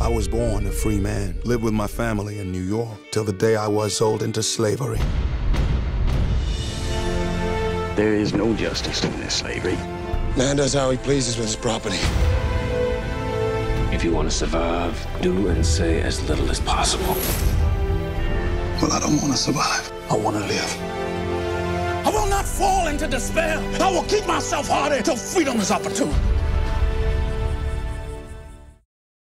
I was born a free man, lived with my family in New York till the day I was sold into slavery. There is no justice in this slavery. Man does how he pleases with his property. If you want to survive, do and say as little as possible. Well, I don't want to survive. I want to live. I will not fall into despair. I will keep myself hardy till freedom is opportune.